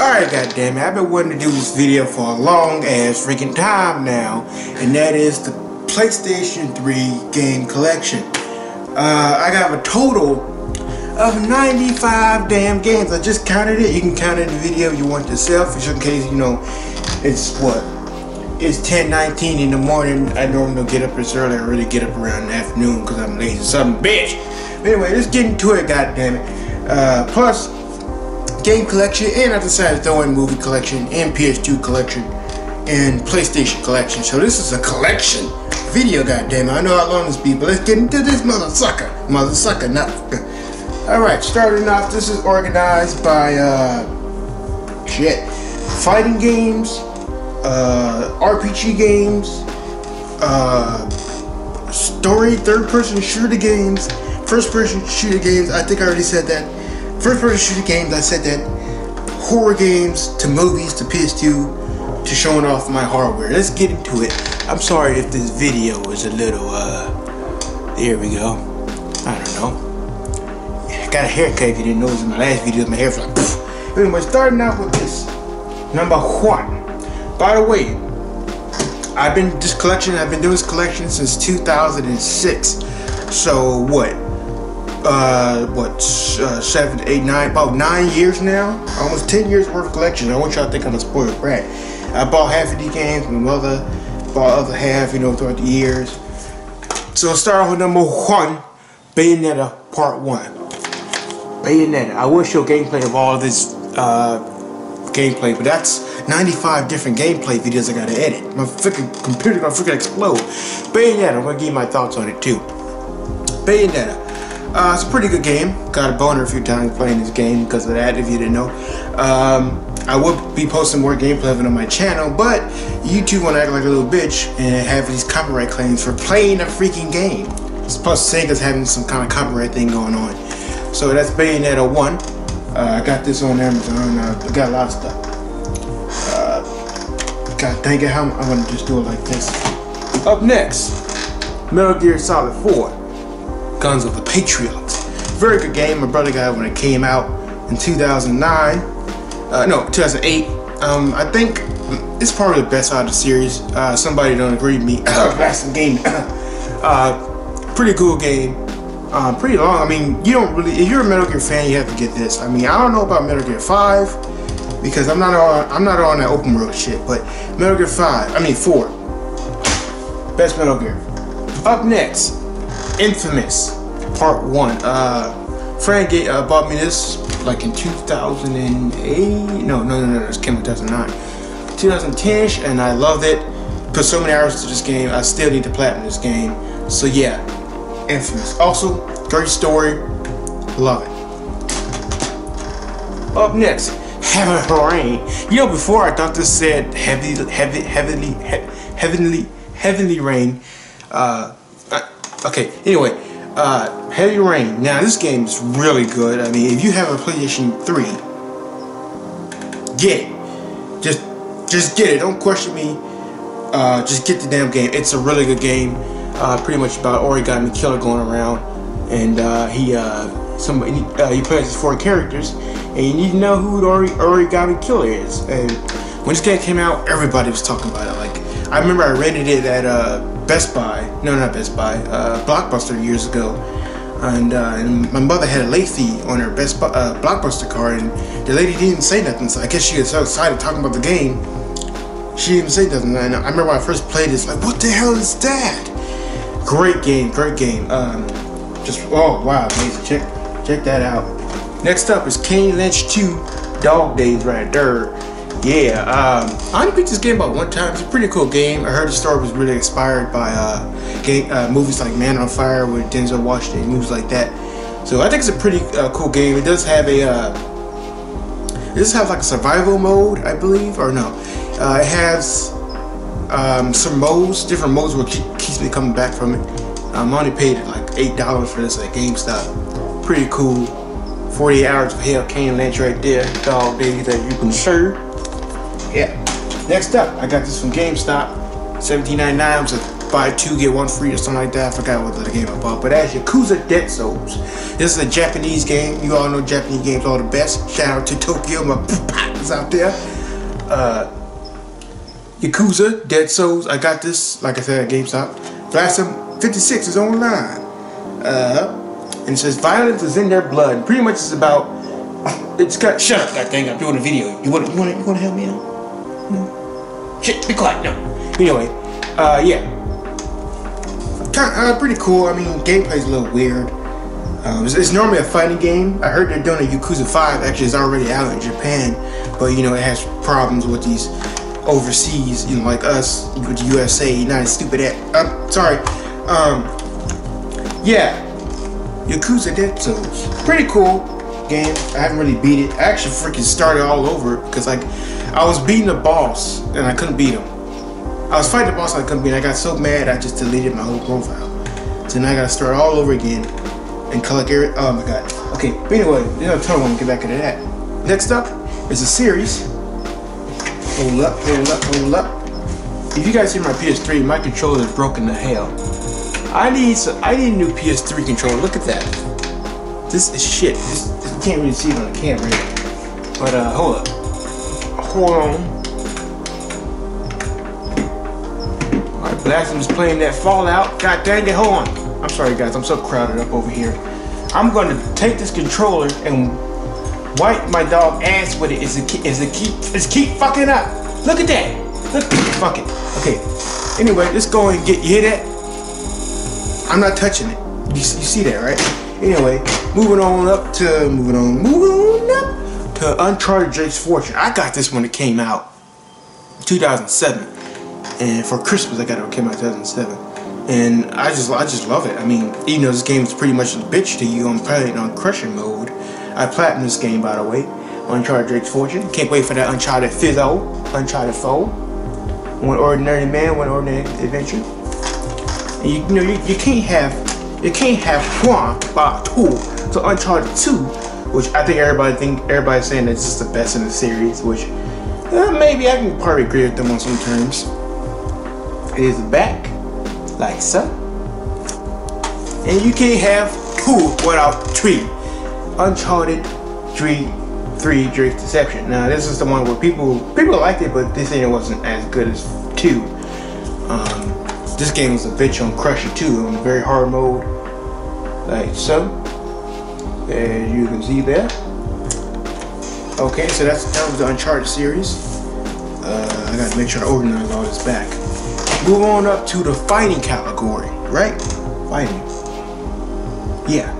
Alright, goddammit, I've been wanting to do this video for a long ass freaking time now, and that is the PlayStation 3 game collection. Uh, I got a total of 95 damn games. I just counted it. You can count it in the video if you want yourself, just in case, you know, it's what? It's 10:19 in the morning. I normally get up this early. I really get up around the afternoon because I'm lazy some bitch. But anyway, let's get into it, goddammit. Uh, plus, game collection, and I decided to throw in movie collection and PS2 collection and PlayStation collection. So this is a collection video, goddammit. I know how long this be, but let's get into this mother sucker. Mother sucker, not. Alright, starting off, this is organized by, uh, shit, fighting games, uh, RPG games, uh, story, third person shooter games, first person shooter games. I think I already said that. First person shooter games, I said that. Horror games to movies to PS2 to showing off my hardware. Let's get into it. I'm sorry if this video was a little, uh, there we go. I don't know. I got a haircut if you didn't notice in my last video, my hair was like, poof. Anyway, starting out with this. Number one. By the way, I've been this collection, I've been doing this collection since 2006. So what? Uh, what, uh, seven, eight, nine, about nine years now. Almost 10 years worth of collection. I want y'all to think I'm a spoiled brat. I bought half of these games, my mother bought other half, you know, throughout the years. So let's start off with number one, Bayonetta Part 1. Bayonetta. I will show gameplay of all of this uh, gameplay, but that's 95 different gameplay videos I gotta edit. My freaking computer gonna freaking explode. Bayonetta, I'm gonna give you my thoughts on it too. Bayonetta. Uh, it's a pretty good game. Got a boner a few times playing this game because of that, if you didn't know. Um, I will be posting more gameplay of it on my channel, but YouTube want to act like a little bitch and have these copyright claims for playing a freaking game. Plus, Sega's having some kind of copyright thing going on. So that's Bayonetta 1. Uh, I got this on Amazon. Uh, I got a lot of stuff. Uh, God dang it, how I'm, I'm to just do it like this. Up next, Metal Gear Solid 4. Guns of the Patriots. Very good game. My brother got it when it came out in 2009. Uh, no, 2008. Um, I think it's probably the best out of the series. Uh, somebody don't agree with me. Blasting game. uh, pretty cool game. Uh, pretty long. I mean, you don't really. If you're a Metal Gear fan, you have to get this. I mean, I don't know about Metal Gear 5 because I'm not on. I'm not on that open world shit. But Metal Gear 5. I mean 4. Best Metal Gear. Up next, Infamous Part 1. Uh, Frank uh, bought me this like in 2008. No, no, no, no, this came in 2009. 2010ish, and I loved it. Put so many hours to this game. I still need to platinum this game. So yeah, Infamous. Also, great story. Love it. Up next, Heaven Rain. You know, before I thought this said heavy, heavy, heavenly, he, heavenly, heavenly rain. Uh, Okay, anyway, uh, Heavy Rain. Now, this game is really good. I mean, if you have a PlayStation 3, get it. Just, just get it. Don't question me. Uh, just get the damn game. It's a really good game. Uh, pretty much about Origami Killer going around, and uh, he, uh, somebody, uh, he plays four characters, and you need to know who the Origami Killer is. And when this game came out, everybody was talking about it. Like, I remember I rented it at uh, Best Buy. No, not Best Buy. Uh, Blockbuster years ago. And, uh, and, my mother had a late fee on her Best Buy, uh, Blockbuster card, and the lady didn't say nothing. So I guess she was so excited talking about the game, she didn't say nothing. And I remember when I first played this, like, what the hell is that? Great game, great game. Um, just oh wow, amazing. Check check that out. Next up is Kane Lynch 2 Dog Days right there. Yeah, um, I only beat this game about one time. It's a pretty cool game. I heard the story was really inspired by uh, game, uh, movies like Man on Fire with Denzel Washington, movies like that. So I think it's a pretty uh, cool game. It does have a, uh, it does have like a survival mode, I believe, or no. Uh, it has um, some modes, different modes, which keeps me coming back from it. Um, I only paid like eight dollars for this at GameStop. Pretty cool. 48 hours of hell, Kane Lynch right there. Dog days that you can serve. Yeah. Next up, I got this from GameStop. $17.99 was a buy two get one free or something like that. I forgot what the game I bought, but that's Yakuza Dead Souls. This is a Japanese game. You all know Japanese games are the best. Shout out to Tokyo, my partners out there. Uh, Yakuza Dead Souls. I got this, like I said, at GameStop. Blast 56 is online. Uh, and it says violence is in their blood. Pretty much it's about. It's got. Shut up, that thing. I'm doing a video. You want? You want? You want to help me out? No. Shit. Be quiet. No. Anyway, uh, yeah. Kind uh, pretty cool. I mean, gameplay's a little weird. Um, it's, it's, normally a fighting game. I heard they're doing a Yakuza 5. Actually, it's already out in Japan, but you know it has problems with these overseas, you know, like us with the USA, not stupid at. I'm sorry. Um, yeah, Yakuza Dead Souls. Pretty cool game. I haven't really beat it. I actually freaking started all over because like I was beating the boss and I couldn't beat him. I was fighting the boss and I couldn't beat him. I got so mad I just deleted my whole profile. So now I gotta start all over again and collect every. Oh my god. Okay, but anyway, you know, I want to get back into that. Next up is a series. Hold up, hold up, hold up. If you guys see my PS3, my controller is broken to hell. I need some, I need a new PS3 controller. Look at that. This is shit. You can't really see it on the camera. But uh, hold up. Hold on. Alright, Blastum is playing that Fallout. God dang it, hold on. I'm sorry guys, I'm so crowded up over here. I'm gonna take this controller and wipe my dog ass with it. Is it is it keep, is keep fucking up. Look at that. Look, fuck it. Okay. Anyway, let's go and get, you hear that? I'm not touching it. You, you see that, right? Anyway, moving on up to moving on, moving on up to Uncharted Drake's Fortune. I got this when it came out, 2007, and for Christmas I got it. It came out 2007, and I just I just love it. I mean, even though this game is pretty much a bitch to you, I'm playing on crushing mode. I platinum this game by the way. Uncharted Drake's Fortune. Can't wait for that Uncharted Fizzo, Uncharted 4. One ordinary man, one ordinary adventure. And you, you know, you, you can't have you can't have one by two to Uncharted 2, which I think everybody think everybody's saying this is the best in the series, which uh, maybe I can probably agree with them on some terms. It is back, like so. And you can't have two without three. Uncharted 3 3 Drake's Deception. Now this is the one where people people liked it, but this ain't wasn't as good as 2. Um, this game is a bitch on Crusher too, on very hard mode. Like so. As you can see there. Okay, so that's that was the Uncharted series. Uh, I gotta make sure I organize all this back. Move on up to the fighting category, right? Fighting. Yeah.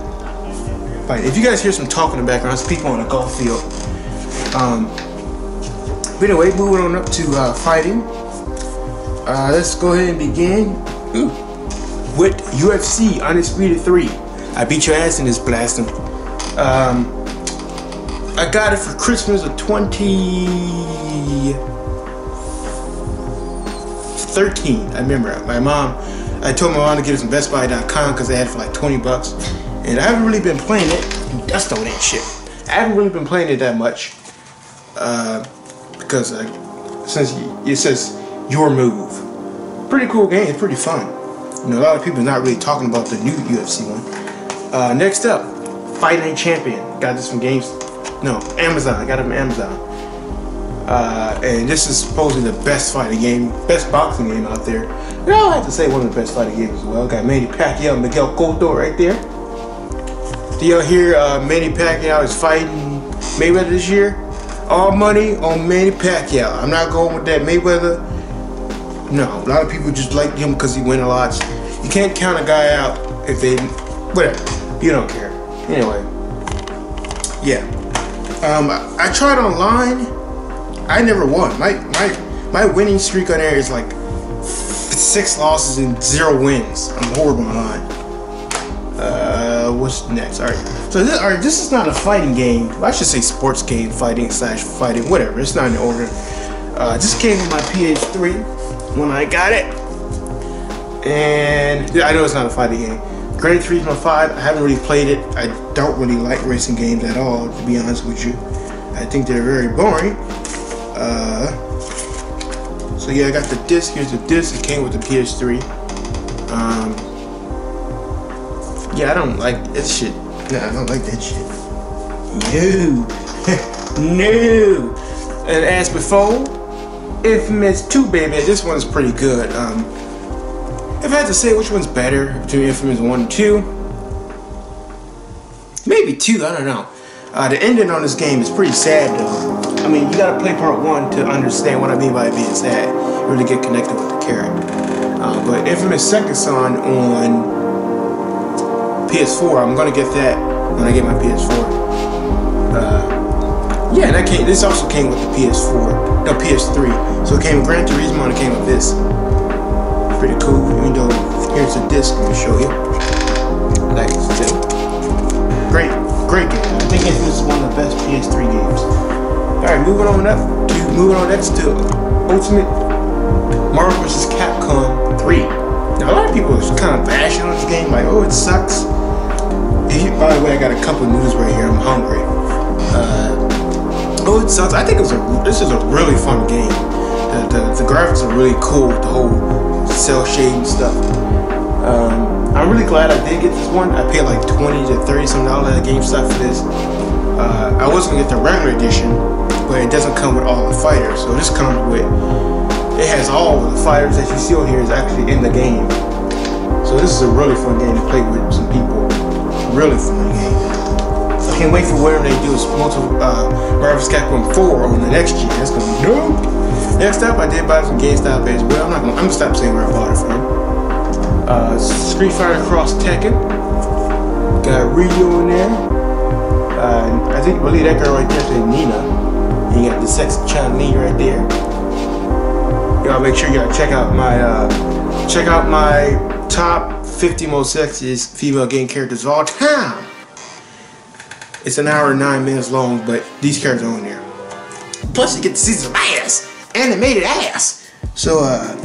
Fighting. If you guys hear some talking in the background, it's people on a golf field. Um, but anyway, moving on up to uh, fighting. Uh, let's go ahead and begin with UFC Undisputed 3. I beat your ass in this blasting. Um, I got it for Christmas of 2013. I remember my mom. I told my mom to get it from BestBuy.com because they had it for like 20 bucks. And I haven't really been playing it. Dust on that shit. I haven't really been playing it that much. Uh, because uh, since it says your Move. Pretty cool game. It's pretty fun. You know, a lot of people are not really talking about the new UFC one. Uh, next up, Fight Night Champion. Got this from Games. No, Amazon. I got it from Amazon. Uh, and this is supposedly the best fighting game, best boxing game out there. And I'll have to say one of the best fighting games as well. Got Manny Pacquiao and Miguel Cotto right there. Do y'all hear uh, Manny Pacquiao is fighting Mayweather this year? All money on Manny Pacquiao. I'm not going with that Mayweather no, a lot of people just like him because he win a lot. You can't count a guy out if they, whatever. You don't care. Anyway, yeah. Um, I, tried online. I never won. My my my winning streak on there is like six losses and zero wins. I'm horrible online. Uh, what's next? All right. So this, all right, this is not a fighting game. I should say sports game, fighting slash fighting, whatever. It's not in order. Uh, this came with my PS3 when I got it. And yeah, I know it's not a fighting game. Gran Turismo 5, I haven't really played it. I don't really like racing games at all, to be honest with you. I think they're very boring. Uh, so yeah, I got the disc. Here's the disc. It came with the PS3. Um, yeah, I don't like that shit. No, I don't like that shit. No. no. And as before, Infamous 2, baby, this one's pretty good. Um, if I had to say which one's better between Infamous 1 and 2, maybe 2, I don't know. Uh, the ending on this game is pretty sad though. I mean, you gotta play part 1 to understand what I mean by it being sad. Really get connected with the character. Uh, but Infamous Second Son on PS4. I'm gonna get that when I get my PS4. Uh, yeah, that came. This also came with the PS4, no PS3. So it came with Gran Turismo and it came with this. Pretty cool. Even though here's a disc, let me show you. Like still, great, great game. I think this is one of the best PS3 games. All right, moving on up moving on next to Ultimate Marvel vs. Capcom 3. Now a lot of people are kind of bashing on this game, like, oh, it sucks by the way, I got a couple news right here. I'm hungry. Uh, oh, it sucks. I think it was a. This is a really fun game. The, the, the graphics are really cool. The whole cell shading stuff. Um, I'm really glad I did get this one. I paid like 20 to 30 some dollars at GameStop for this. Uh, I was gonna get the regular edition, but it doesn't come with all the fighters. So this comes with. It has all the fighters that you see on here is actually in the game. So this is a really fun game to play with some people really fun game. Can't wait for whatever they do. multiple uh, Marvel's Capcom 4 on the next year. That's gonna be dope. Next up, I did buy some GameStop as well. I'm not gonna. I'm gonna stop saying where I bought it from. Uh, Street Fighter Cross Tekken. Got Ryu in there. Uh, I think believe that girl right there is Nina. And You got the sexy Chun-Li right there. Y'all make sure y'all check out my uh, check out my top 50 most sexiest female game characters of all time. It's an hour and nine minutes long, but these characters are on there. Plus, you get to see some ass, animated ass. So, uh,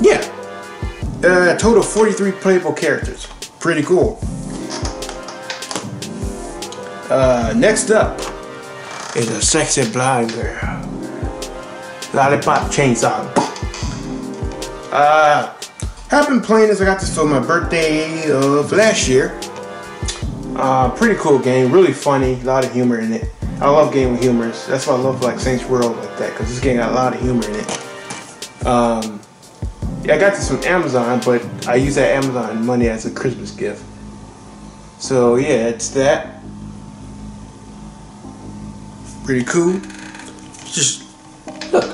yeah, uh, total 43 playable characters. Pretty cool. Uh, next up is a sexy blind girl. Lollipop chainsaw. Uh, I've been playing this. I got this for my birthday of last year. Uh, pretty cool game, really funny, a lot of humor in it. I love game with humors. That's why I love like Saints Row like that, because this game got a lot of humor in it. Um, yeah, I got this from Amazon, but I use that Amazon money as a Christmas gift. So yeah, it's that. Pretty cool. Just look,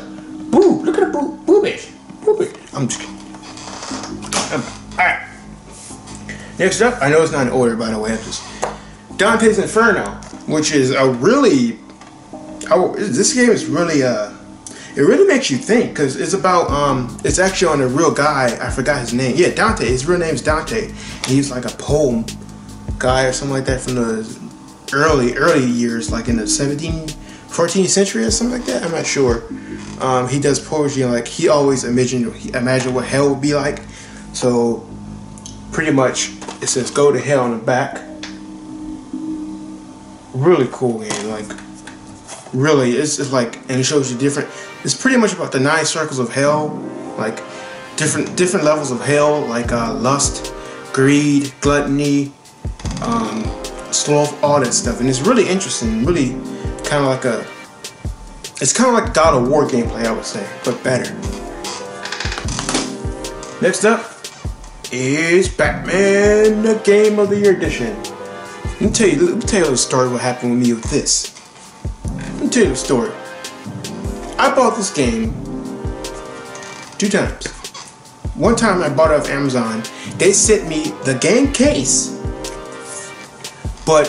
boo! Look at the boo, booby, booby. I'm just kidding. Alright. Next up, I know it's not in order by the way, I'm just Dante's Inferno, which is a really oh this game is really uh it really makes you think because it's about um it's actually on a real guy i forgot his name. Yeah dante his real name is dante. He's like a poem guy or something like that from the early early years like in the 17 14th century or something like that i'm not sure. Um, he does poetry and like he always imagined imagine what hell would be like. So pretty much it says go to hell on the back. Really cool game, like really it's, it's like and it shows you different it's pretty much about the nine circles of hell, like different different levels of hell, like uh, lust, greed, gluttony, um, sloth, all that stuff. And it's really interesting, really kind of like a it's kind of like God of War gameplay, I would say, but better. Next up, is Batman the Game of the Year edition. Let me tell you, let me tell you the story what happened with me with this. Let me tell you the story. I bought this game two times. One time I bought it off Amazon. They sent me the game case, but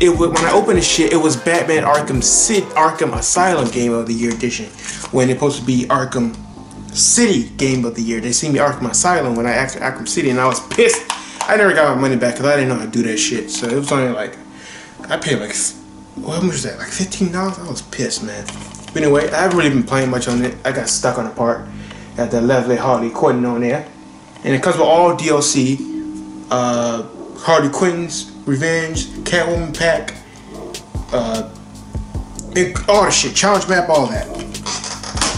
it when I opened the shit, it was Batman Arkham City, Arkham Asylum Game of the Year edition, when it's supposed to be Arkham City Game of the Year. They sent me Arkham Asylum when I asked for Arkham City, and I was pissed. I never got my money back because I didn't know how to do that shit. So it was only like, I paid like, what was that? Like $15? I was pissed, man. But anyway, I haven't really been playing much on it. I got stuck on a part. Got the Leslie Harley Quinn on there. And it comes with all DLC. Uh, Harley Quinn's Revenge, Catwoman pack, uh, all the shit, challenge map, all that.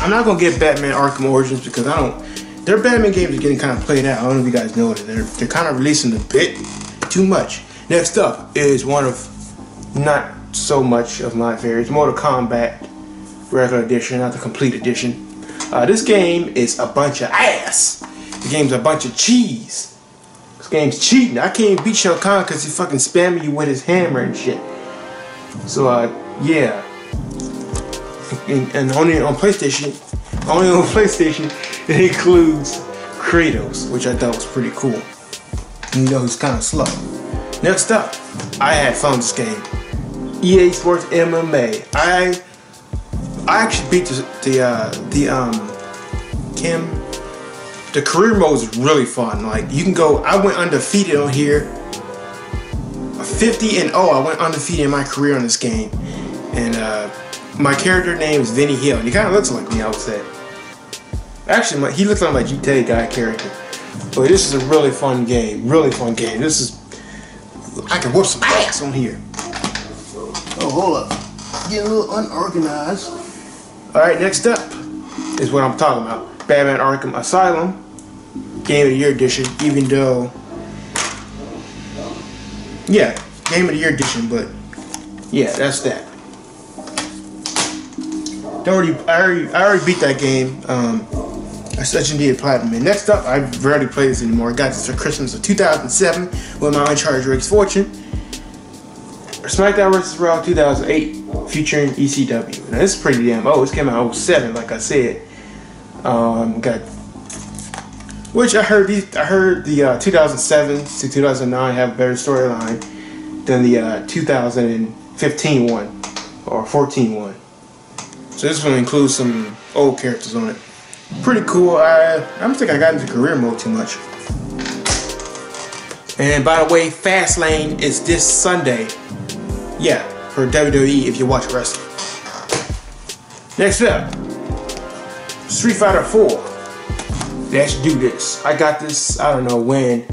I'm not gonna get Batman Arkham Origins because I don't. Their Batman games are getting kind of played out. I don't know if you guys know it. They're they're kind of releasing a bit too much. Next up is one of not so much of my favorites, Mortal Kombat regular edition, not the complete edition. Uh, this game is a bunch of ass. The game's a bunch of cheese. This game's cheating. I can't beat Shao Kahn because he fucking spamming you with his hammer and shit. So, uh, yeah. And, and only on PlayStation, only on PlayStation, it includes Kratos, which I thought was pretty cool. You know, he's kind of slow. Next up, I had fun with this game. EA Sports MMA. I I actually beat the the, uh, the um Kim. The career mode is really fun. Like you can go. I went undefeated on here. 50 and oh, I went undefeated in my career on this game, and uh, my character name is Vinny Hill. And he kind of looks like me, I would say. Actually, my, he looks like my GTA guy character. But this is a really fun game. Really fun game. This is. I can whoop some ass on here. Oh, hold up. Getting a little unorganized. Alright, next up is what I'm talking about. Batman Arkham Asylum. Game of the Year Edition, even though... Yeah, Game of the Year Edition, but... Yeah, that's that. Already, I already, I already beat that game. Um, I such indeed platinum. And next up, I rarely play this anymore. I got this for Christmas of 2007 with my Uncharted Drake's Fortune. SmackDown vs. Raw 2008 featuring ECW. Now this is pretty damn old. This came out 07, like I said. Um, got which I heard these. I heard the uh, 2007 to 2009 have a better storyline than the uh, 2015 one or 14 one. So this one includes some old characters on it. Pretty cool. I I don't think I got into career mode too much. And by the way, Fastlane is this Sunday. Yeah, for WWE if you watch wrestling. Next up, Street Fighter 4. Let's do this. I got this, I don't know when.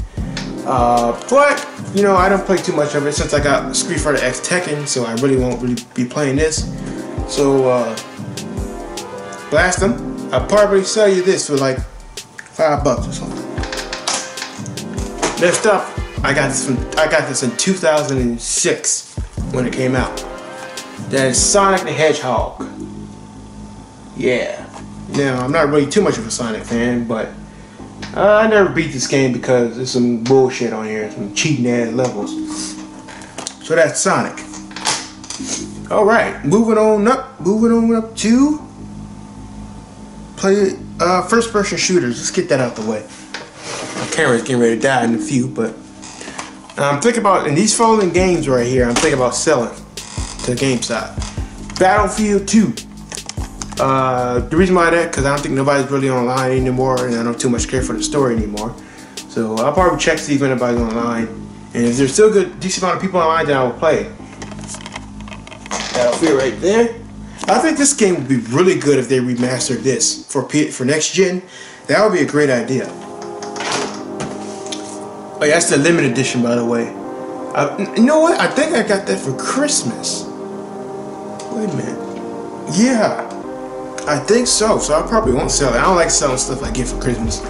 Uh, but, you know, I don't play too much of it since I got Street Fighter X Tekken, so I really won't really be playing this. So, uh, blast them. I'll probably sell you this for like five bucks or something. Next up, I got this from I got this in 2006 when it came out. That is Sonic the Hedgehog. Yeah. Now, I'm not really too much of a Sonic fan, but I never beat this game because there's some bullshit on here, some cheating ass levels. So that's Sonic. Alright, moving on up, moving on up to play uh, first person shooters. Let's get that out the way. My camera's getting ready to die in a few, but I'm thinking about in these following games right here, I'm thinking about selling to GameStop. Battlefield 2. Uh, the reason why that, because I don't think nobody's really online anymore, and I don't too much care for the story anymore. So I'll probably check to see if anybody's online. And if there's still a good, decent amount of people online, then I will play. Battlefield right there. I think this game would be really good if they remastered this for P for next gen. That would be a great idea. Oh, yeah, that's the limited edition, by the way. Uh, you know what? I think I got that for Christmas. Wait a minute. Yeah, I think so. So I probably won't sell it. I don't like selling stuff I get for Christmas.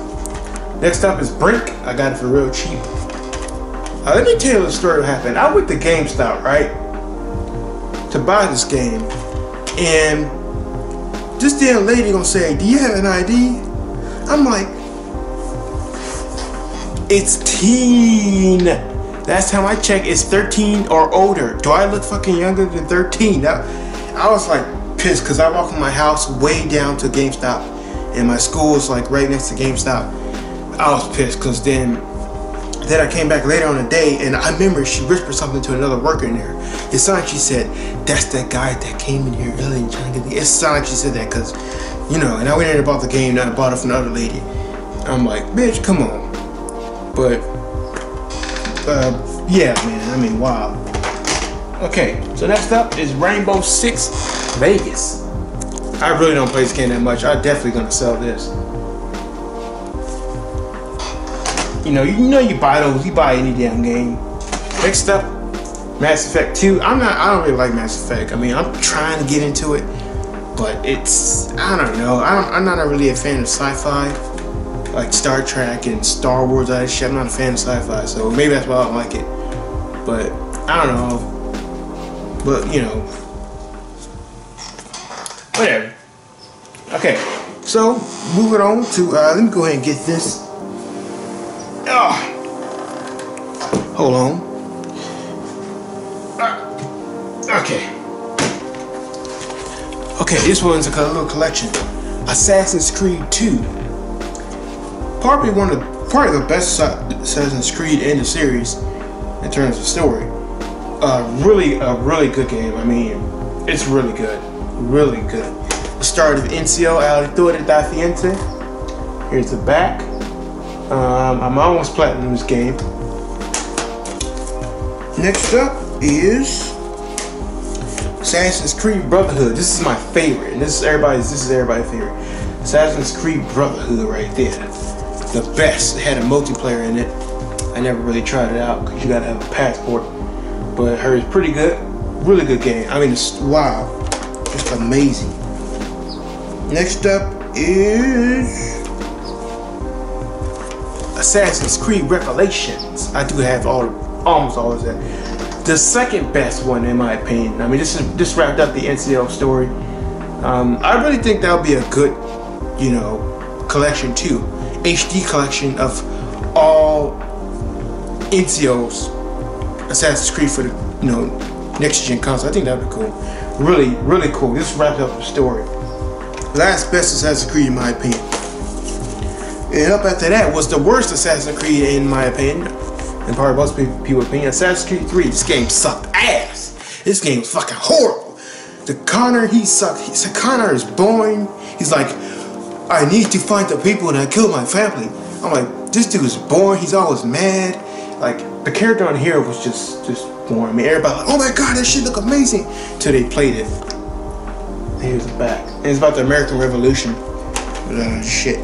Next up is Brink. I got it for real cheap. Uh, let me tell you the story what happened. I went to GameStop, right? To buy this game. And this damn lady gonna say, do you have an ID? I'm like, it's teen. Last time I checked, it's 13 or older. Do I look fucking younger than 13? That, I was like pissed because I walk from my house way down to GameStop and my school is like right next to GameStop. I was pissed because then then I came back later on the day and I remember she whispered something to another worker in there. It sounded like she said, that's that guy that came in here early and trying to get the... It sounded like she said that because, you know, and I went in and bought the game and I bought it from another lady. I'm like, bitch, come on. But, uh, yeah, man, I mean, wow. Okay, so next up is Rainbow Six Vegas. I really don't play this game that much. I'm definitely gonna sell this. You know, you know you buy those, you buy any damn game. Next up, Mass Effect 2. I'm not I don't really like Mass Effect. I mean I'm trying to get into it, but it's I don't know. I don't, I'm not really a fan of sci-fi. like Star Trek and Star Wars. I shit. I'm not a fan of sci-fi, so maybe that's why I don't like it. But I don't know. But you know, whatever. Okay, so moving on to uh, let me go ahead and get this. Oh, hold on. Uh, okay. Okay, this one's a little collection. Assassin's Creed 2. Probably one of the, probably the best Assassin's Creed in the series in terms of story. Uh, really, a really good game. I mean, it's really good, really good. The start of Ezio Auditore da Firenze. Here's the back. Um, I'm almost platinum this game. Next up is Assassin's Creed Brotherhood. This is my favorite, and this is everybody's. This is everybody's favorite. Assassin's Creed Brotherhood, right there. The best. It had a multiplayer in it. I never really tried it out because you gotta have a passport. But I heard pretty good. Really good game. I mean, it's wow, just amazing. Next up is Assassin's Creed Revelations. I do have all, almost all of that the second best one in my opinion. I mean, this is this wrapped up the Ezio story. Um, I really think that'll be a good, you know, collection too, HD collection of all Ezio's Assassin's Creed for the you know next gen console. I think that'd be cool. Really, really cool. This wraps up the story. Last best Assassin's Creed in my opinion. And up after that was the worst Assassin's Creed in my opinion and probably most people opinion, Assassin's Creed 3, this game sucked ass. This game was fucking horrible. The Connor, he sucked. He said Connor is boring. He's like, I need to find the people that killed my family. I'm like, this dude is boring. He's always mad. Like the character on here was just just boring. I mean, everybody like, oh my god, that shit look amazing. Till they played it. Here's the back. And it's about the American Revolution. Uh, shit.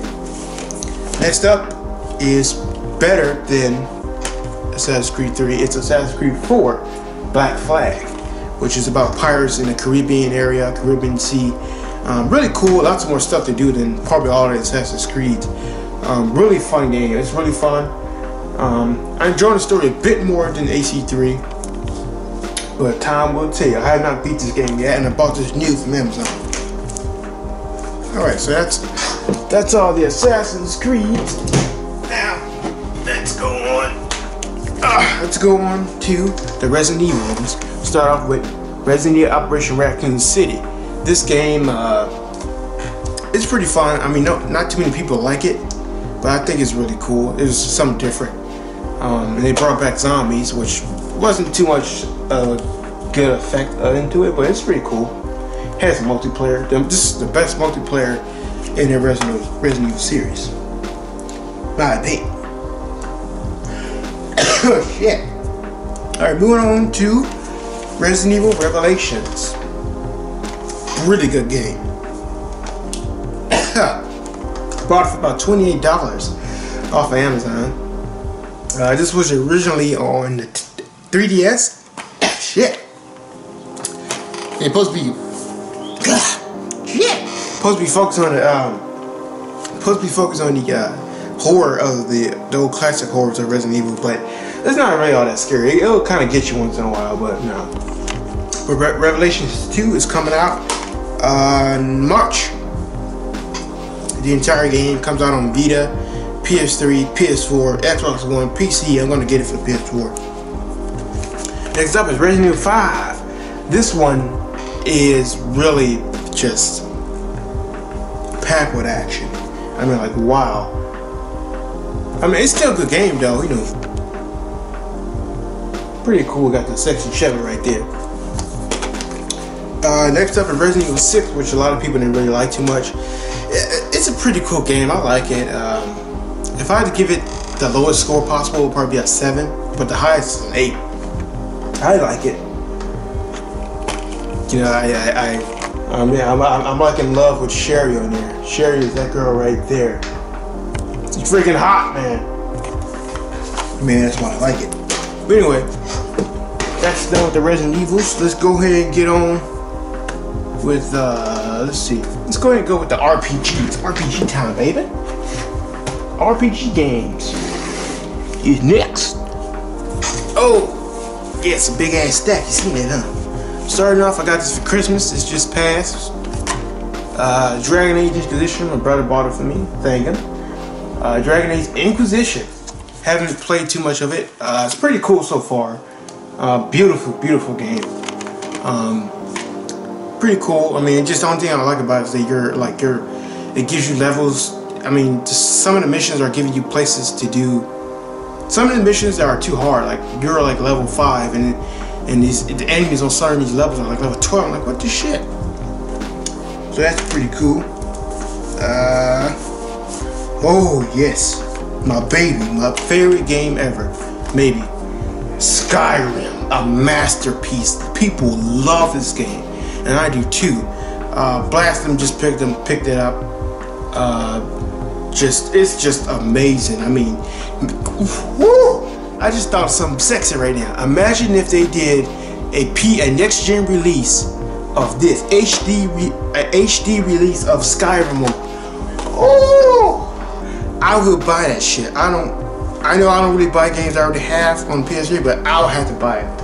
Next up is better than Assassin's Creed 3. It's Assassin's Creed 4, Black Flag, which is about pirates in the Caribbean area, Caribbean Sea. Um, really cool, lots more stuff to do than probably all the Assassin's Creed. Um, really fun game, it's really fun. Um, I enjoy the story a bit more than AC3, but time will tell. I have not beat this game yet, and I bought this new from Amazon. Alright, so that's that's all the Assassin's Creed. Now, let's go on uh, let's go on to the Resident Evil ones. Start off with Resident Evil Operation Raccoon City. This game uh, it's pretty fun. I mean, no, not too many people like it, but I think it's really cool. It was something different. Um, and they brought back zombies, which wasn't too much uh, good effect uh, into it, but it's pretty cool. It has multiplayer. This is the best multiplayer in the Resident Evil, Resident Evil series. My opinion. Shit. Alright, moving on to Resident Evil Revelations. Really good game. Bought it for about $28 off of Amazon. Uh, this was originally on the 3DS. Shit. It's supposed to be. Supposed to be focused on the. Um, supposed to be focused on the uh, horror of the, the old classic horrors of Resident Evil, but it's not really all that scary. It'll kind of get you once in a while, but no. But Re Revelations 2 is coming out uh, in March. The entire game comes out on Vita, PS3, PS4, Xbox One, PC. I'm going to get it for PS4. Next up is Resident Evil 5. This one is really just packed with action. I mean, like, wow. I mean, it's still a good game, though, you know pretty cool. Got the sexy Sheva right there. Uh, next up is Resident Evil 6, which a lot of people didn't really like too much. It's a pretty cool game. I like it. Um, if I had to give it the lowest score possible, it would probably be a 7, but the highest is an 8. I like it. You know, I, I, I um, yeah, I'm, I'm, I'm like in love with Sherry on there. Sherry is that girl right there. She's freaking hot, man. Man, that's why I like it. But anyway, that's done with the Resident Evils. Let's go ahead and get on with, uh, let's see. Let's go ahead and go with the RPG. It's RPG time, baby. RPG games is next. Oh, yeah, it's a big ass stack. You seen it, huh? Starting off, I got this for Christmas. It's just passed. Uh, Dragon Age Inquisition. My brother bought it for me. Thank him. Uh, Dragon Age Inquisition. Haven't played too much of it. Uh, it's pretty cool so far. Uh, beautiful, beautiful game. Um, pretty cool. I mean, just the only thing I like about it is that you're like you're. It gives you levels. I mean, some of the missions are giving you places to do some of the missions that are too hard, like you're like level five, and and these the enemies on certain these levels are like level twelve. I'm like, what the shit? So that's pretty cool. Uh, oh yes, my baby, my favorite game ever, maybe Skyrim, a masterpiece. People love this game, and I do too. Uh, them, just picked them, picked it up. Uh, just it's just amazing. I mean, I just thought something sexy right now. Imagine if they did a P a next gen release of this HD re, a HD release of Skyrim. Oh, I would buy that shit. I don't. I know I don't really buy games I already have on PS3, but I'll have to buy it.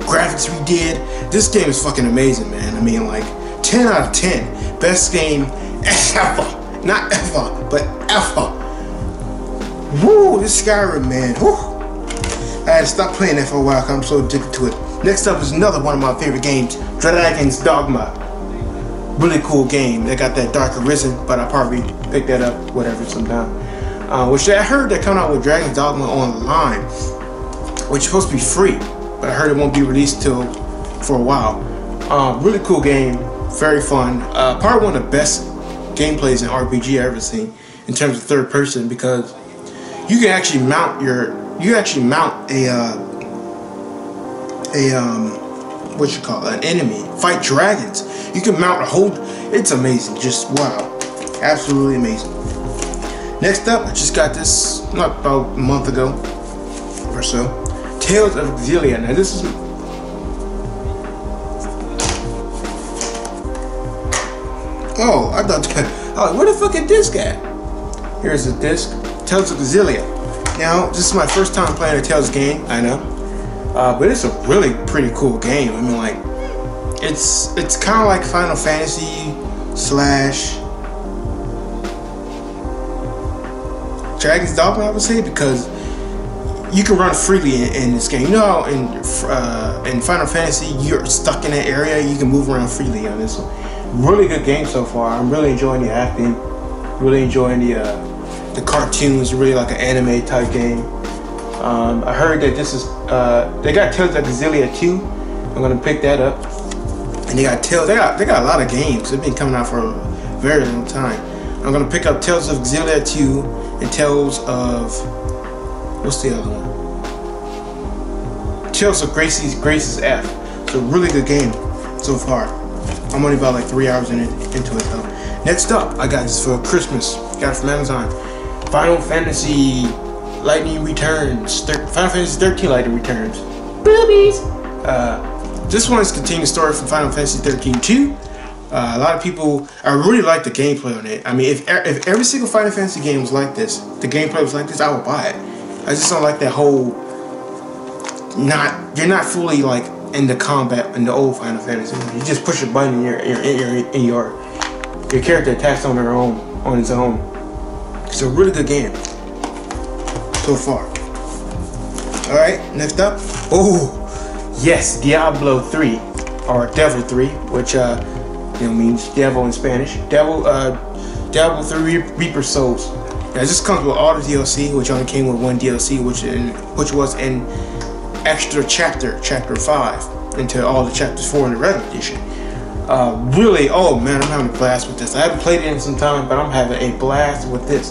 Graphics we did. This game is fucking amazing, man. I mean, like 10 out of 10. Best game ever. Not ever, but ever. Woo, this Skyrim, man. Woo. I had to stop playing that for a while because I'm so addicted to it. Next up is another one of my favorite games, Dragon's Dogma. Really cool game. They got that Dark Arisen, but I probably pick that up, whatever, sometime. Uh, which I heard they're coming out with Dragon's Dogma online, which is supposed to be free, but I heard it won't be released till for a while. Uh, really cool game, very fun. Uh, probably one of the best gameplays in RPG I've ever seen in terms of third person because you can actually mount your you actually mount a uh, a um what you call an enemy. Fight dragons. You can mount a whole it's amazing. Just wow. Absolutely amazing. Next up I just got this not about a month ago or so. Tales of Xillia. Now this is Oh, I thought, oh, where the fuck is this at? Here's the disc, Tales of Xillia. Now, this is my first time playing a Tales game, I know. Uh, but it's a really pretty cool game. I mean, like, it's it's kind of like Final Fantasy slash Dragon's Dogma, I would say, because you can run freely in, in this game. You know, in uh, in Final Fantasy, you're stuck in that area. You can move around freely on this one really good game so far. I'm really enjoying the acting, really enjoying the uh, the cartoons. Really like an anime type game. Um, I heard that this is uh, they got Tales of Xillia 2. I'm gonna pick that up. And they got Tales. They got they got a lot of games. They've been coming out for a very long time. I'm gonna pick up Tales of Xillia 2 and Tales of what's the other one? Tales of Gracie's Graces F. It's a really good game so far. I'm only about like three hours in it, into it though. Next up, I got this for Christmas. Got it from Amazon. Final Fantasy Lightning Returns. Thir Final Fantasy 13 Lightning Returns. Boobies! Uh, this one is continuing story from Final Fantasy 13 2. Uh, a lot of people, I really like the gameplay on it. I mean, if, if every single Final Fantasy game was like this, the gameplay was like this, I would buy it. I just don't like that whole, not, you're not fully like in the combat in the old Final Fantasy. You just push a button and your your your, your, your character attacks on their own on its own. It's a really good game so far. All right, next up. Oh, yes, Diablo 3 or Devil 3, which uh, you know means devil in Spanish. Devil uh, Diablo 3 Reaper Souls. Now this comes with all the DLC, which only came with one DLC, which in which was in extra chapter, chapter 5, into all the chapters 4 in the regular edition. Uh, really, oh man, I'm having a blast with this. I haven't played it in some time, but I'm having a blast with this.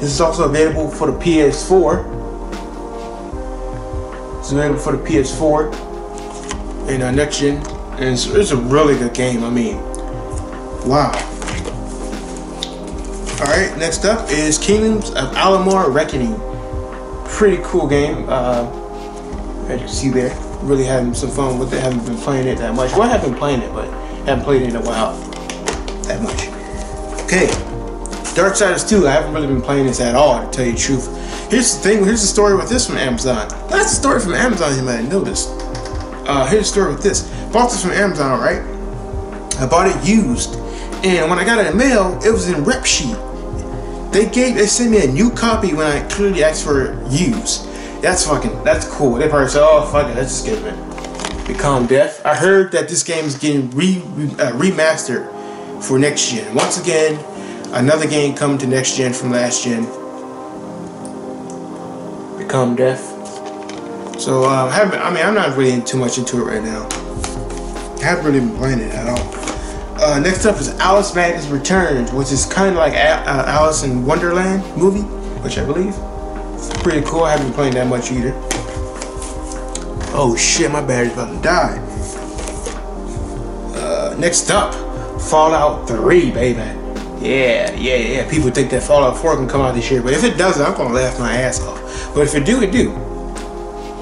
This is also available for the PS4. It's available for the PS4 and uh, next gen. And it's, it's a really good game. I mean, wow. Alright, next up is Kingdoms of Amalur Reckoning. Pretty cool game. Uh, as you see there. Really having some fun with it. Haven't been playing it that much. Well, I have been playing it, but haven't played it in a while that much. Okay. Darksiders 2, I haven't really been playing this at all, to tell you the truth. Here's the thing, here's the story with this from Amazon. That's the story from Amazon, you might notice. Uh, here's the story with this. Bought this from Amazon, right? I bought it used. And when I got it in the mail, it was in rep sheet. They gave, they sent me a new copy when I clearly asked for use. That's fucking, that's cool. They probably said, oh, fuck it, let's just get it. Become Death. I heard that this game is getting re, re uh, remastered for next gen. Once again, another game coming to next gen from last gen. Become Death. So um, I haven't. I mean, I'm not really too much into it right now. I haven't really been playing it at all. Uh, next up is Alice Madness Returns, which is kind of like a- uh, Alice in Wonderland movie, which I believe. It's pretty cool. I haven't been playing that much either. Oh shit, my battery's about to die. Uh, next up, Fallout 3, baby. Yeah, yeah, yeah. People think that Fallout 4 can come out this year, but if it doesn't, I'm gonna laugh my ass off. But if it do, it do.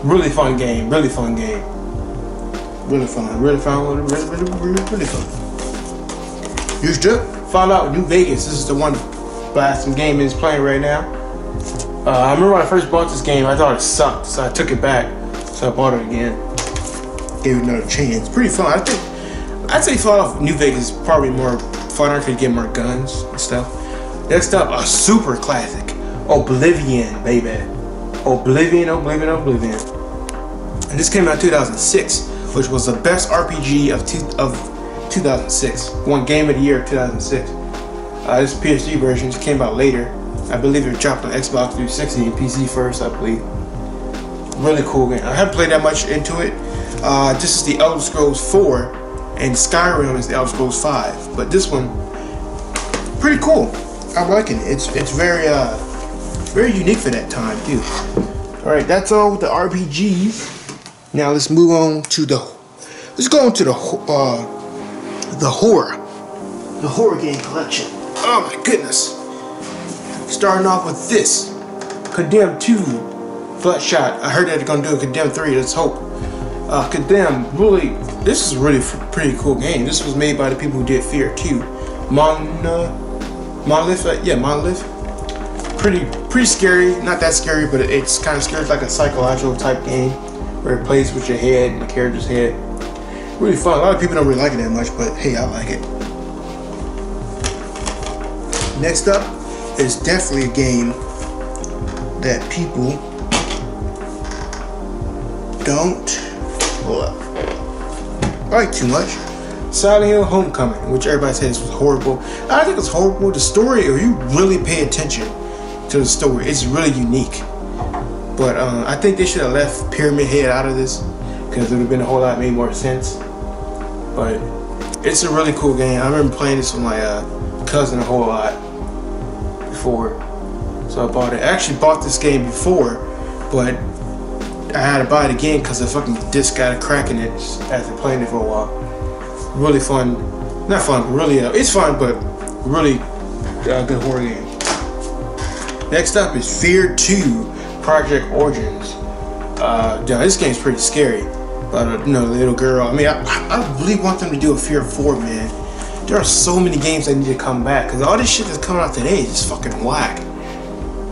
Really fun game. Really fun game. Really fun. Really fun. Really, really, really, really fun. Used to Fallout New Vegas. This is the one blasting game is playing right now. Uh, I remember when I first bought this game, I thought it sucked, so I took it back. So I bought it again. Gave it another chance. Pretty fun. I think I'd say Fallout New Vegas is probably more funner if you get more guns and stuff. Next up, a super classic, Oblivion, baby. Oblivion, Oblivion, Oblivion. And this came out 2006, which was the best RPG of two, of 2006. One game of the year of 2006. Uh, this PS3 version came out later. I believe it dropped on Xbox 360 and PC first, I believe. Really cool game. I haven't played that much into it. Uh, this is the Elder Scrolls 4 and Skyrim is the Elder Scrolls 5. But this one, pretty cool. I'm liking it. It's it's very uh very unique for that time too. All right, that's all with the RPGs. Now let's move on to the let's go on to the uh the horror the horror game collection. Oh my goodness! Starting off with this Condemned 2 Bloodshot. I heard that they're gonna do a Condemned 3. Let's hope. Uh, Condemned really this is really pretty cool game. This was made by the people who did Fear 2. Mon, uh, Monolith, uh, yeah, Monolith. Pretty, pretty scary. Not that scary, but it's kind of scary. It's like a psychological type game where it plays with your head and the character's head. Really fun. A lot of people don't really like it that much, but hey, I like it. Next up is definitely a game that people don't like too much. Silent Hill Homecoming, which everybody says was horrible. I think it's horrible. The story, if you really pay attention to the story, it's really unique. But um, I think they should have left Pyramid Head out of this because it would have been a whole lot made more sense. But it's a really cool game. I remember playing this with my uh, cousin a whole lot before, so I bought it. I actually bought this game before, but I had to buy it again because the fucking disc got a crack in it after playing it for a while. Really fun, not fun, really, uh, it's fun, but really uh, good horror game. Next up is Fear 2 Project Origins. Uh, yeah, this game's pretty scary. But, uh, you know, the little girl, I mean, I, I really want them to do a Fear 4, man. There are so many games that need to come back because all this shit that's coming out today is just fucking whack.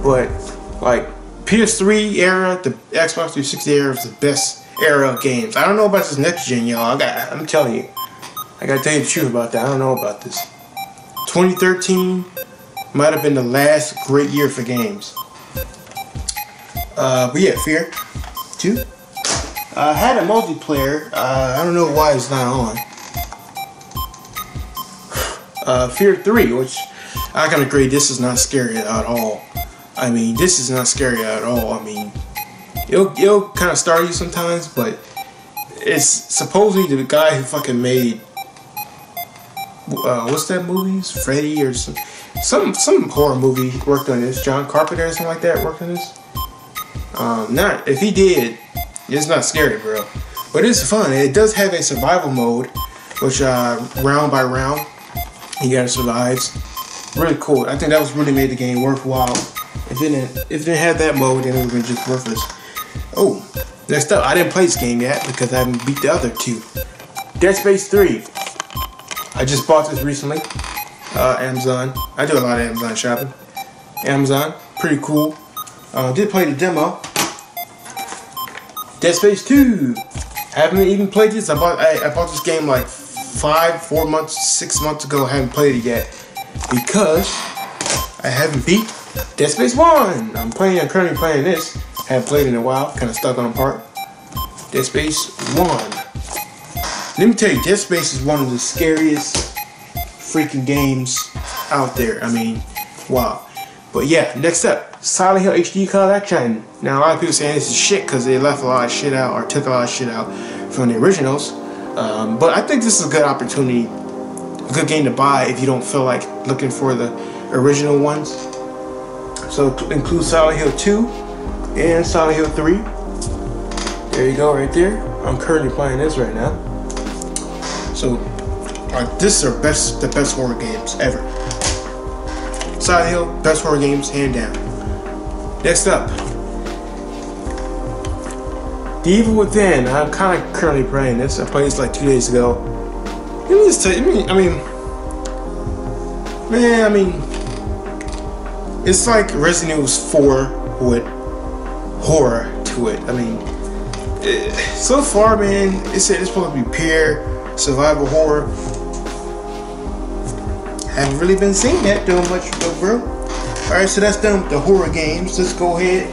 But, like, PS3 era, the Xbox 360 era is the best era of games. I don't know about this next gen, y'all. I got, I'm telling you. I gotta tell you the truth about that. I don't know about this. 2013 might have been the last great year for games. Uh, but yeah, Fear 2. I uh, had a multiplayer. Uh, I don't know why it's not on. Uh, Fear 3, which I can agree this is not scary at all. I mean, this is not scary at all. I mean, it'll, it'll kind of start you sometimes, but it's supposedly the guy who fucking made uh, what's that movie? Freddy or some some some horror movie worked on this. John Carpenter or something like that worked on this. Um, not if he did, it's not scary, bro. But it's fun. It does have a survival mode, which uh, round by round, you gotta survive. Really cool. I think that was really made the game worthwhile. If it didn't, if it didn't have that mode, then it would have been just worthless. Oh, next up, I didn't play this game yet because I haven't beat the other two. Dead Space 3. I just bought this recently. Uh, Amazon. I do a lot of Amazon shopping. Amazon, pretty cool. Uh, did play the demo. Dead Space 2. Haven't even played this. I bought I, I bought this game like five, four months, six months ago. I haven't played it yet because I haven't beat Dead Space 1. I'm playing. I'm currently playing this. Haven't played in a while. Kind of stuck on a part. Dead Space 1. Let me tell you, Dead Space is one of the scariest freaking games out there. I mean, wow. But yeah, next up, Silent Hill HD Collection. Now, a lot of people saying this is shit because they left a lot of shit out or took a lot of shit out from the originals. Um, but I think this is a good opportunity, a good game to buy if you don't feel like looking for the original ones. So include Silent Hill 2 and Silent Hill 3. There you go, right there. I'm currently playing this right now. So, uh, this is our best, the best horror games ever. Silent Hill, best horror games, hand down. Next up, The Evil Within. I'm kind of currently playing this. I played this like two days ago. Let me just tell you, I mean, I mean, man, I mean, it's like Resident Evil 4 with horror to it. I mean, so far, man, it said it's supposed to be pure survival horror. Haven't really been seeing that doing much, though, bro. Alright, so that's done with the horror games. Let's go ahead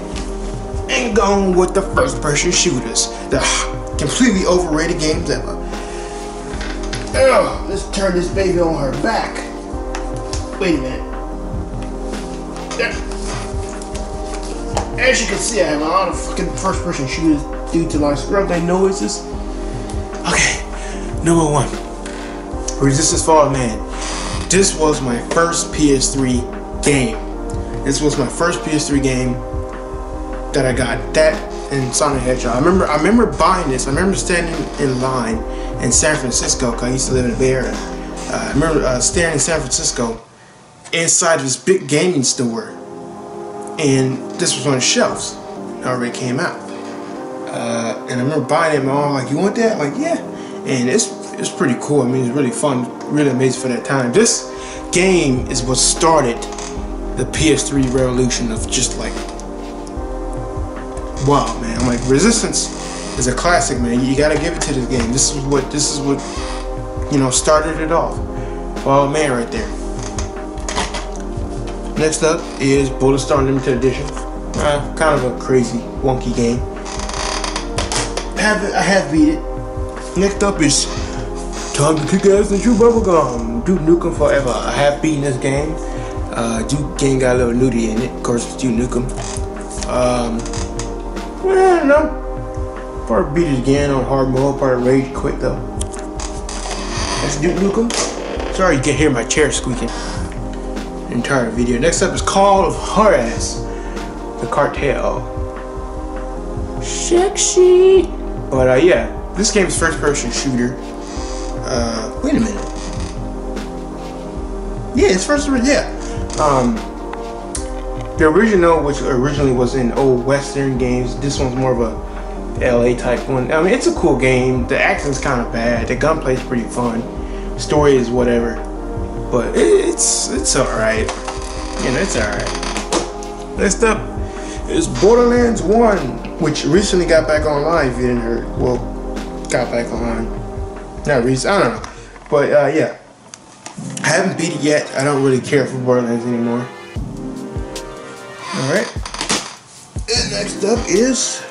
and go on with the first person shooters. The completely overrated games ever. Ugh, let's turn this baby on her back. Wait a minute. As you can see, I have a lot of fucking first person shooters due to like scrub they noises. Okay, number one. Resistance Fall Man. This was my first PS3 game. This was my first PS3 game that I got. That and Sonic Hedgehog. I remember I remember buying this. I remember standing in line in San Francisco because I used to live in the Bay Area. Uh, I remember uh, standing in San Francisco inside this big gaming store, and this was on the shelves. It already came out. Uh, and I remember buying it. My mom like, "You want that?" I'm like, yeah. And it's it's pretty cool. I mean, it's really fun, really amazing for that time. This game is what started the PS3 revolution of just like, wow, man. I'm like, Resistance is a classic, man. You gotta give it to this game. This is what this is what you know started it off. Oh man, right there. Next up is Bulletstorm Limited Edition. Uh, kind of a crazy, wonky game. I have I have beat it. Next up is Time to kick ass and chew bubblegum. Duke Nukem Forever. I have beaten this game. Uh, Duke game got a little nudie in it. Of course, it's Duke Nukem. Um, well, no. Part beat it again on hard mode. Part rage quit though. That's Duke Nukem. Sorry, you can hear my chair squeaking. Entire video. Next up is Call of Juarez. The cartel. Sexy. But uh, yeah, this game is first person shooter. Uh, wait a minute. Yeah, it's first person, Yeah. Um, the original, which originally was in old Western games, this one's more of a LA type one. I mean, it's a cool game. The action's kind of bad. The gunplay's pretty fun. Story is whatever, but it's it's all right. You know, it's all right. Next up is Borderlands One, which recently got back online. If you didn't hear, well, got back online. Not recent. I don't know, but uh, yeah. I haven't beat it yet. I don't really care for Borderlands anymore. Alright. And next up is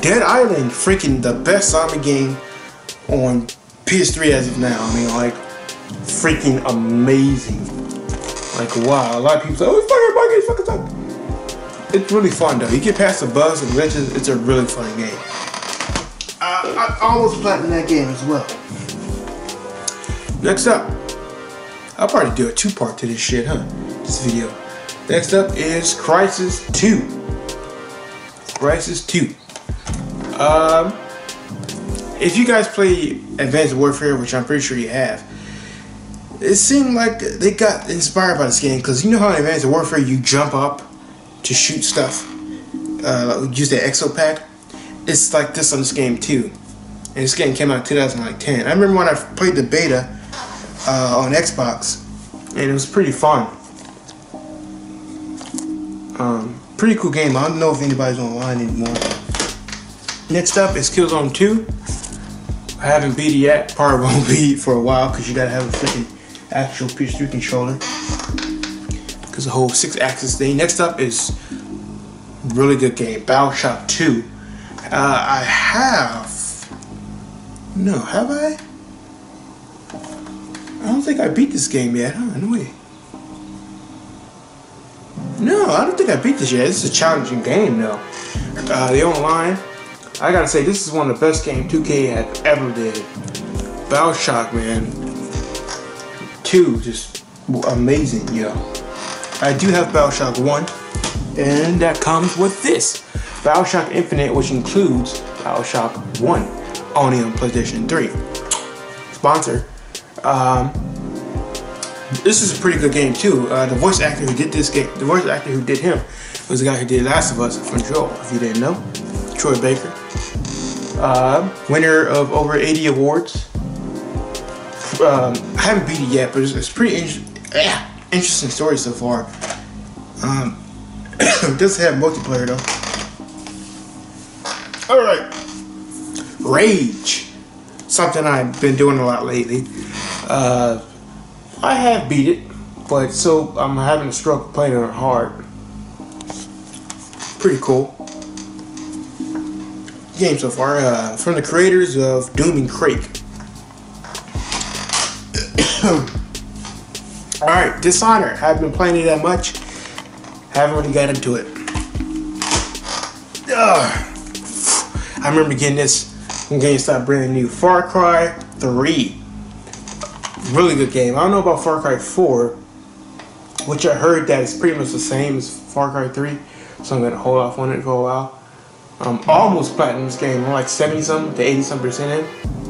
Dead Island. Freaking the best zombie game on PS3 as of now. I mean, like, freaking amazing. Like, wow. A lot of people say, oh, it's fucking fucking fucking It's really fun, though. You get past the bugs and glitches, it's a really fun game. Uh, I almost platinum that game as well. Next up, I'll probably do a two-part to this shit, huh? This video. Next up is Crysis 2. Crysis 2. Um, if you guys play Advanced Warfare, which I'm pretty sure you have, it seemed like they got inspired by this game because you know how in Advanced Warfare you jump up to shoot stuff, uh, use the exo pack. It's like this on this game too, and this game came out in 2010. I remember when I played the beta uh, on Xbox, and it was pretty fun. Um, pretty cool game. I don't know if anybody's online anymore. Next up is Killzone 2. I haven't beat it yet. Probably won't beat for a while because you gotta have a freaking actual PS3 controller. Because the whole Sixaxis thing. Next up is really good game, Bioshock 2. Uh, I have. No, have I? I don't think I beat this game yet, huh? No way. No, I don't think I beat this yet. This is a challenging game, though. Uh, the online, I gotta say, this is one of the best games 2K had ever did. Bioshock, man. 2, just amazing, yo. I do have Bioshock 1, and that comes with this. Bioshock Infinite, which includes Bioshock 1, only on PlayStation 3. Sponsor. Um, this is a pretty good game too. Uh, the voice actor who did this game, the voice actor who did him, was the guy who did Last of Us from Joel. If you didn't know, Troy Baker, uh, winner of over 80 awards. Um, I haven't beat it yet, but it's, it's pretty in interesting story so far. Um, it does have multiplayer though. All right, Rage, something I've been doing a lot lately. Uh, I have beat it, but so I'm having a struggle playing it hard. Pretty cool game so far. Uh, from the creators of Doom and Quake. Alright, Dishonor. I haven't been playing it that much. Haven't really got into it. Ugh. I remember getting this when GameStop brand new Far Cry 3 really good game. I don't know about Far Cry 4, which I heard that it's pretty much the same as Far Cry 3, so I'm gonna hold off on it for a while. I'm almost platinum this game. I'm like 70 something to 80 something percent in.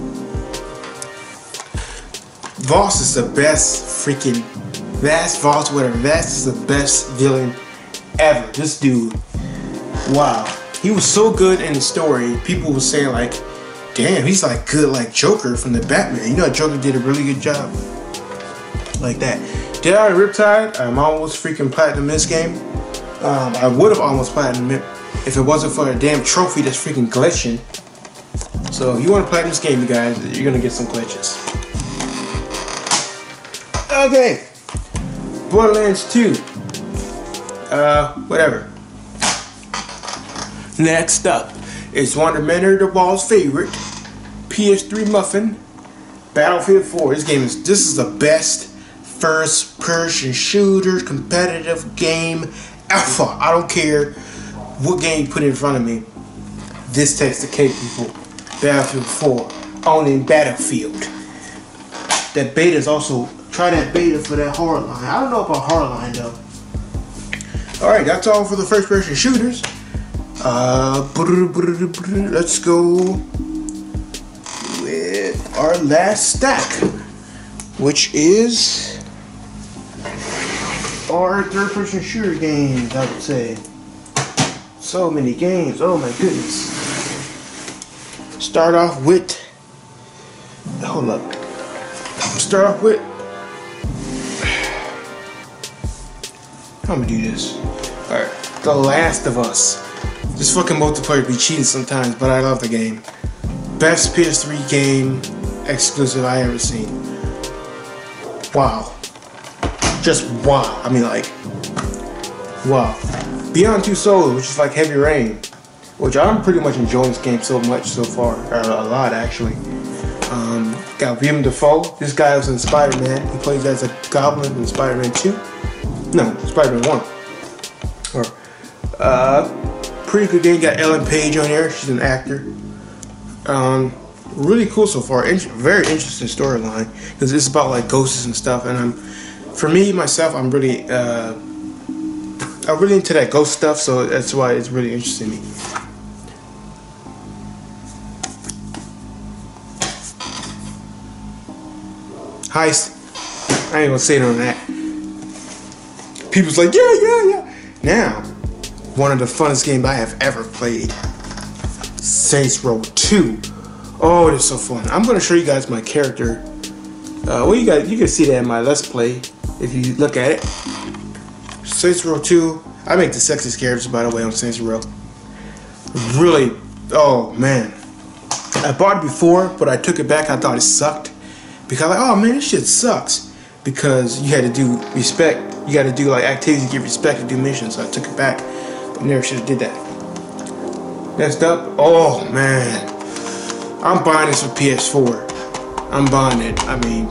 Voss is the best freaking Vaas Voss, whatever. Vaas is the best villain ever. This dude, wow. He was so good in the story. People were saying like, damn, he's like good like Joker from the Batman. You know, Joker did a really good job. Like that. Did I Riptide? I'm almost freaking platinum in this game. Um, I would have almost platinum it if it wasn't for a damn trophy that's freaking glitching. So if you want to play this game, you guys, you're gonna get some glitches. Okay. Borderlands 2. Uh, whatever. Next up is one of Many the Ball's favorite, PS3 Muffin, Battlefield 4. This game is this is the best first person shooter competitive game ever. I don't care what game you put in front of me. This takes the cake, people. Battlefield 4, only in Battlefield. That beta is also try that beta for that Hardline. I don't know about Hardline though. Alright, that's all for the first person shooters. Uh, let's go with our last stack, which is our third person shooter games, I would say. So many games, oh my goodness. Start off with, hold up. Start off with, I'm gonna do this. Alright, The Last of Us. This fucking multiplayer be cheating sometimes, but I love the game. Best PS3 game exclusive I ever seen. Wow. Just wow. I mean like, wow. Beyond Two Souls, which is like Heavy Rain, which I'm pretty much enjoying this game so much so far, or a lot actually. Um, got Willem Dafoe. This guy was in Spider-Man. He plays as a goblin in Spider-Man 2. No, Spider-Man 1. Or, uh, pretty good game. Got Ellen Page on there. She's an actor. Um, really cool so far. In very interesting storyline because it's about like ghosts and stuff. And I'm, for me myself, I'm really, uh, I'm really into that ghost stuff. So that's why it's really interesting me. Heist. I ain't gonna say no on that. People's like, yeah, yeah, yeah. Now, one of the funnest games I have ever played. Saints Row 2. Oh, it is so fun. I'm gonna show you guys my character. Uh, well, you guys, you can see that in my Let's Play. if you look at it. Saints Row 2. I make the sexiest characters, by the way, on Saints Row. Really, oh man. I bought it before, but I took it back. I thought it sucked. Because like, oh man, this shit sucks. Because you had to do respect. You got to do like activities to get respect to do missions. So I took it back. But never should have did that. Next up, oh man. I'm buying this for PS4. I'm buying it. I mean,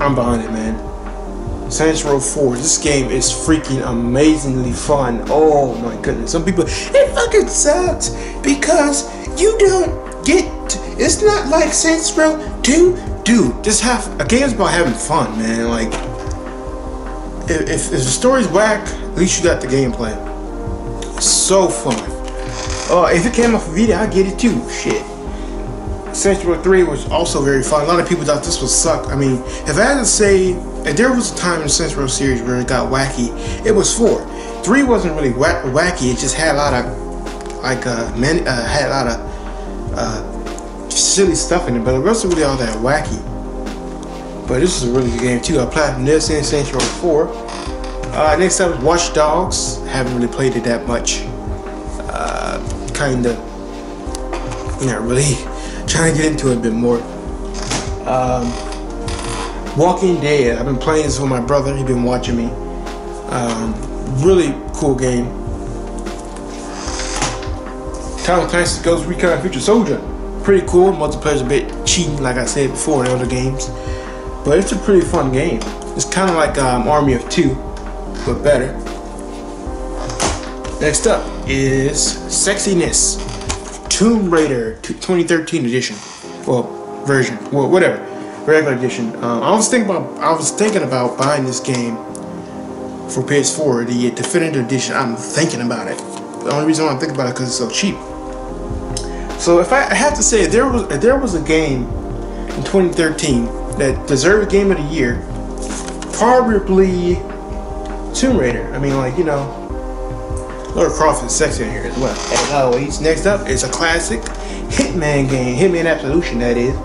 I'm buying it, man. Saints Row 4. This game is freaking amazingly fun. Oh my goodness. Some people, it fucking sucks because you don't get. It's not like Saints Row 2. Dude, just have a game's about having fun, man. Like, if, if, the story's whack, at least you got the gameplay. So fun. Oh, if it came off a video, I get it too. Shit. Row 3 was also very fun. A lot of people thought this would suck. I mean, if I had to say, if there was a time in the series where it got wacky, it was 4. 3 wasn't really wacky, it just had a lot of, like, uh, many, uh, had a lot of, uh, silly stuff in it, but the rest of really all that wacky. But this is a really good game too. I played this in Saints Row 4. Uh, next up is Watch Dogs. Haven't really played it that much. Uh, kinda, not really trying to get into it a bit more. Um, Walking Dead. I've been playing this with my brother. He's been watching me. Um, really cool game. Tom Clancy's Ghost Recon Future Soldier. Pretty cool. Multiplayer's a bit cheating, like I said before in other games. But it's a pretty fun game. It's kind of like um, Army of Two, but better. Next up is Sexiness. Tomb Raider 2013 edition, well version, well whatever, regular edition. Um, I was thinking about I was thinking about buying this game for PS4, the definitive edition. I'm thinking about it. The only reason why I'm thinking about it because it's so cheap. So if I, have to say, there was there was a game in 2013 that deserved Game of the Year, probably Tomb Raider. I mean, like you know, Lara Croft is sexy in here as well. As uh, always, next up is a classic Hitman game, Hitman Absolution that is.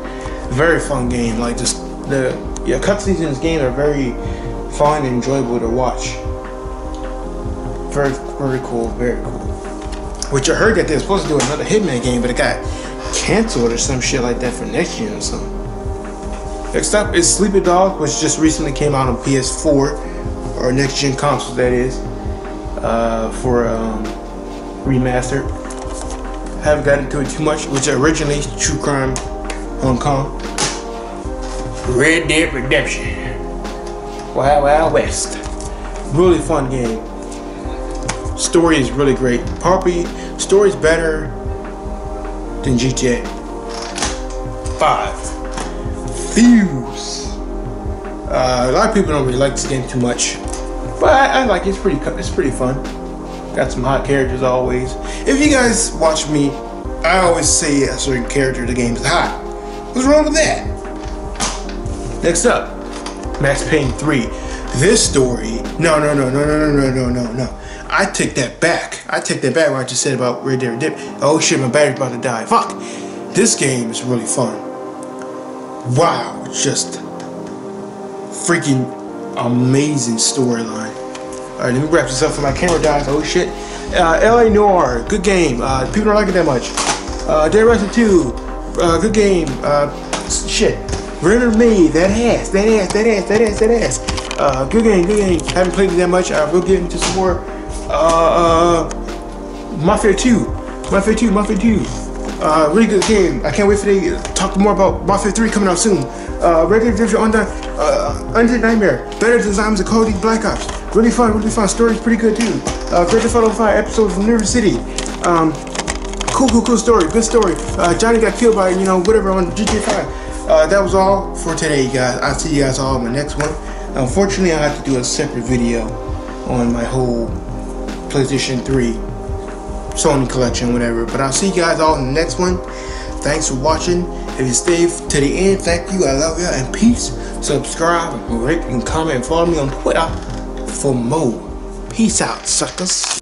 Very fun game, like just the yeah, cutscenes in this game are very fun and enjoyable to watch. Very, very cool, very cool. Which I heard that they're supposed to do another Hitman game, but it got canceled or some shit like that for next year or something. Next up is Sleepy Dog, which just recently came out on PS4 or next gen console that is uh, for um, remastered. Haven't gotten into it too much, which originally True Crime Hong Kong. Red Dead Redemption. Wild Wild West. Really fun game. Story is really great. Probably story's better than GTA 5. Fuse. Uh, a lot of people don't really like this game too much. But I, I, like it. It's pretty. It's pretty fun. Got some hot characters always. If you guys watch me, I always say a certain character the game is hot. What's wrong with that? Next up, Max Payne 3. This story. No, no, no, no, no, no, no, no, no. I take that back. I take that back what I just said about Red Dead Redemption. Oh shit, my battery's about to die. Fuck. This game is really fun. Wow, just freaking amazing storyline. Alright, let me wrap this up for my camera dies. Oh shit. Uh, LA Noire, good game. Uh, people don't like it that much. Uh, Dead Rising 2, uh, good game. Uh, shit. Remember Me, that ass, that ass, that ass, that ass, that ass. Uh, good game, good game. Haven't played it that much. I will get into some more. Uh, uh, Mafia 2, Mafia 2, Mafia 2. Uh, really good game. I can't wait for they talk more about Mafia 3 coming out soon. Uh, Red Dead Redemption Under, uh, Undead Nightmare. Better designs of Cody Black Ops. Really fun, really fun. Story's pretty good too. Uh, Grand Theft Auto 5 episode from River City. Um, cool, cool, cool story. Good story. Uh, Johnny got killed by, you know, whatever on GTA 5. Uh, that was all for today, guys. I'll see you guys all in my next one. Unfortunately, I have to do a separate video on my whole PlayStation 3 Sony collection, whatever. But I'll see you guys all in the next one. Thanks for watching. If you stay to the end, thank you. I love you and peace. Subscribe, rate, and comment. Follow me on Twitter for more. Peace out, suckers.